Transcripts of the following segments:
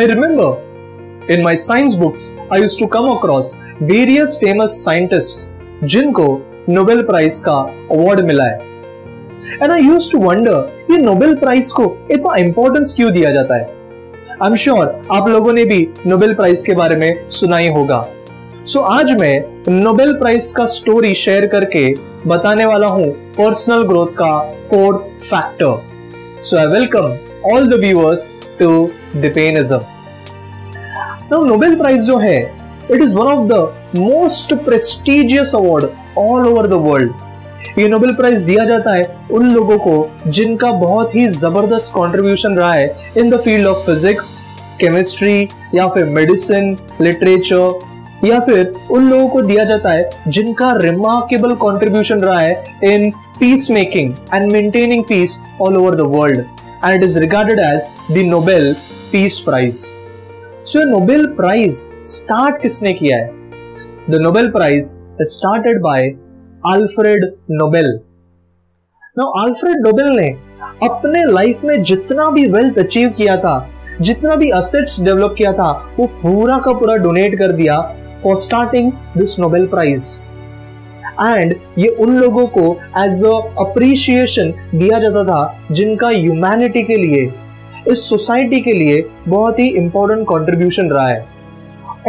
I remember in my science books, I used to come across various famous scientists जिनको Nobel prize का award मिला है। And I use to wonder ये Nobel prize को इतना importance क्यों दिया जाता है? आई एम श्योर आप लोगों ने भी नोबेल प्राइज के बारे में सुना ही होगा। सो so, आज मैं नोबेल प्राइज का स्टोरी शेयर करके बताने वाला हूँ पर्सनल ग्रोथ का fourth factor so I welcome all the viewers to Dipenism now Nobel prize जो है it is one of the most prestigious award all over the world ये Nobel prize दिया जाता है उन लोगों को जिनका बहुत ही ज़बरदस्त कंट्रीब्यूशन रहा है in the field of physics chemistry या फिर मेडिसिन लिटरेचर या फिर उन लोगों को दिया जाता है जिनका रिमार्केबल कंट्रीब्यूशन रहा है in peace making and maintaining peace all over the world and it is regarded as the Nobel peace prize so Nobel prize start किसने किया है? The Nobel prize started by Alfred Nobel now Alfred Nobel ने अपने life में जितना भी wealth achieve किया था, जितना भी असेट्स डेवलप किया था, वो पूरा का पूरा डोनेट कर दिया for starting this Nobel prize and ये उन लोगों को एज अ अप्रिशिएशन दिया जाता था जिनका ह्यूमैनिटी के लिए, इस सोसाइटी के लिए बहुत ही इंपॉर्टेंट कंट्रीब्यूशन रहा है।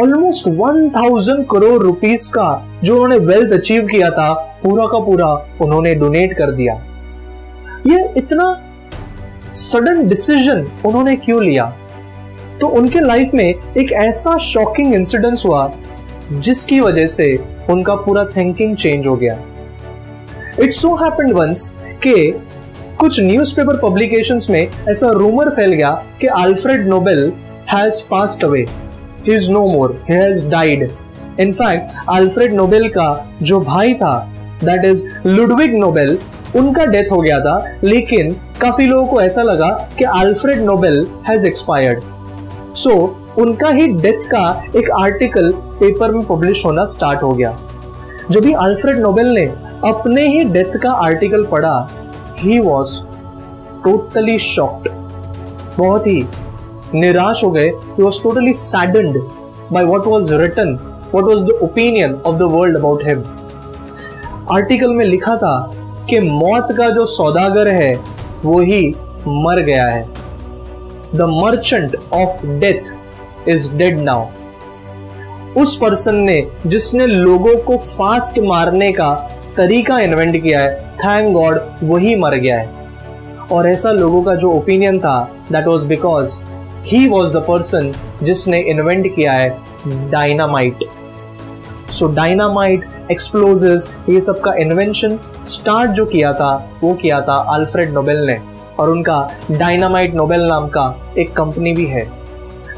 Almost one thousand crore rupees का जो उन्होंने वेल्थ अचीव किया था, पूरा का पूरा उन्होंने डोनेट कर दिया। ये इतना सडन डिसीज़न उन्होंने क्यों लिया? तो उनके लाइफ में एक ऐसा शॉकिंग इंसिडेंस हुआ, जिसकी वजह से उनका पूरा थिंकिंग चेंज हो गया। इट सो हैपेंड वंस के कुछ न्यूज़पेपर पब्लिकेशंस में ऐसा रूमर फैल गया कि Alfred Nobel has passed away he is no more he has died in fact Alfred Nobel का जो भाई था दैट इज़ लुडविग नोबेल उनका डेथ हो गया था, लेकिन काफ़ी लोगों को ऐसा लगा कि Alfred Nobel has expired so उनका ही डेथ का एक आर्टिकल पेपर में पब्लिश होना स्टार्ट हो गया। जब भी अल्फ्रेड नोबेल ने अपने ही डेथ का आर्टिकल पढ़ा ही वॉज़ टोटली शॉक्ड बहुत ही निराश हो गए। He was totally saddened by what was written what was the opinion of the world about him article में लिखा था कि मौत का जो सौदागर है, वो ही मर गया है। The merchant of death is dead now उस पर्सन ने जिसने लोगों को फास्ट मारने का तरीका इन्वेंट किया है थैंक गॉड वही मर गया है। और ऐसा लोगों का जो ओपिनियन था that was because he was the person जिसने इन्वेंट किया है डायनामाइट सो डायनामाइट एक्सप्लोजिव ये सब का इन्वेंशन स्टार्ट जो किया था, वो किया था अल्फ्रेड नोबेल ने। और उनका डायनामाइट नोबेल नाम का एक कंपनी भी है।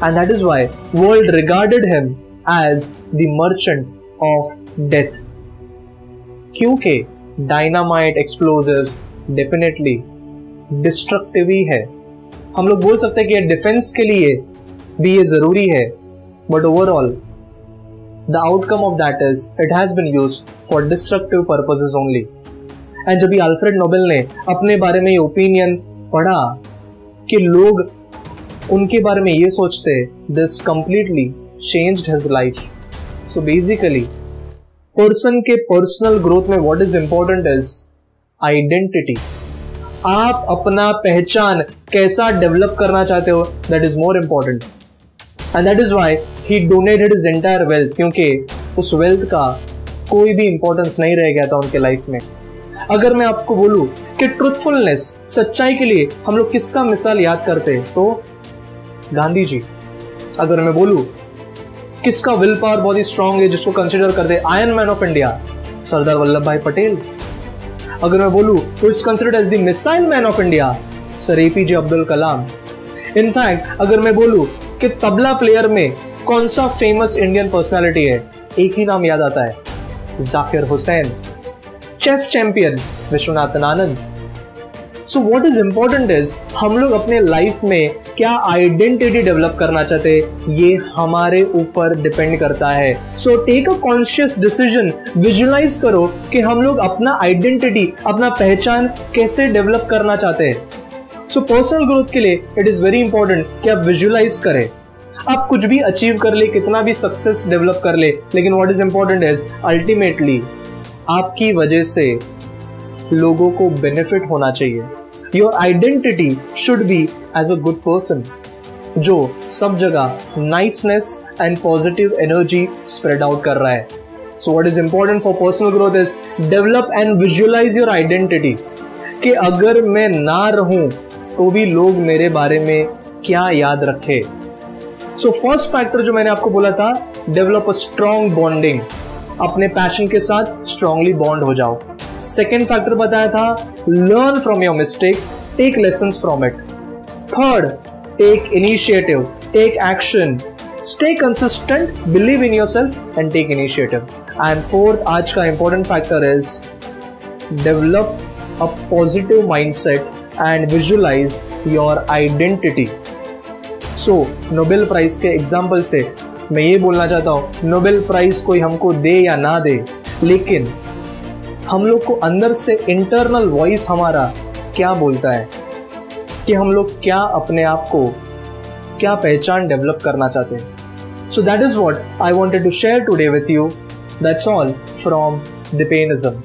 And that is why world regarded him as the merchant of death क्योंकि डायनामाइट एक्सप्लोजिव डेफिनेटली डिस्ट्रक्टिव ही है। हम लोग बोल सकते हैं कि डिफेंस के लिए भी ये ज़रूरी है। But overall the outcome of that is it has been used for destructive purposes only and जब अल्फ्रेड नोबेल ने अपने बारे में ये ओपिनियन पढ़ा कि लोग उनके बारे में ये सोचते this completely changed his life so basically person के पर्सनल ग्रोथ में what is important is identity आप अपना पहचान कैसा डेवलप करना चाहते हो that is more important and that is why he donated his entire wealth क्योंकि उस वेल्थ का कोई भी इंपॉर्टेंस नहीं रह गया था उनके लाइफ में. अगर मैं आपको बोलूँ कि ट्रुथफुलनेस सच्चाई के लिए हम लोग किसका मिसाल याद करते हैं? तो गांधी जी, अगर मैं बोलूँ, किसका विल पावर बहुत ही स्ट्रांग है जिसको कंसिडर करते iron man of India Sardar Vallabh Bhai Patel? अगर मैं बोलूँ तो is considered as the missile man of India sir APJ Abdul Kalam? In fact अगर मैं बोलूँ कि तबला प्लेयर में कौन सा फ़ेमस इंडियन पर्सनालिटी है, एक ही नाम याद आता है, Zakir Hussain. Chess champion Viswanathan Anand so what is important is हम लोग अपने लाइफ में क्या आइडेंटिटी डेवलप करना चाहते ये हमारे ऊपर डिपेंड करता है। So take a conscious decision visualise करो कि हम लोग अपना आइडेंटिटी अपना पहचान कैसे डेवलप करना चाहते हैं। सो पर्सनल ग्रोथ के लिए इट इज़ वेरी इंपॉर्टेंट कि आप विजुलाइज करें। आप कुछ भी अचीव कर ले, कितना भी सक्सेस डेवलप कर ले, लेकिन what is important is ultimately आपकी वजह से लोगों को बेनिफिट होना चाहिए। Your identity should be as a good person जो सब जगह niceness and positive energy spread out कर रहा है। So what is important for personal growth is develop and visualise your identity कि अगर मैं ना रहूँ तो भी लोग मेरे बारे में क्या याद रखे। सो फ़र्स्ट फैक्टर जो मैंने आपको बोला था डेवलप अ स्ट्रॉन्ग बॉन्डिंग अपने पैशन के साथ स्ट्रांगली बॉन्ड हो जाओ। सेकेंड फैक्टर बताया था learn from your mistakes take lesson from it third take initiative take action stay consistent believe in yourself and take initiative and fourth आज का important factor is develop a positive mindset and visualise your identity so Nobel prize के example से मैं ये बोलना चाहता हूँ Nobel prize कोई हमको दे या ना दे, लेकिन हम लोग को अंदर से इंटरनल वॉइस हमारा क्या बोलता है? कि हम लोग क्या अपने आप को क्या पहचान डेवलप करना चाहते हैं? So that is what I wanted to share today with you that's all from Dipenism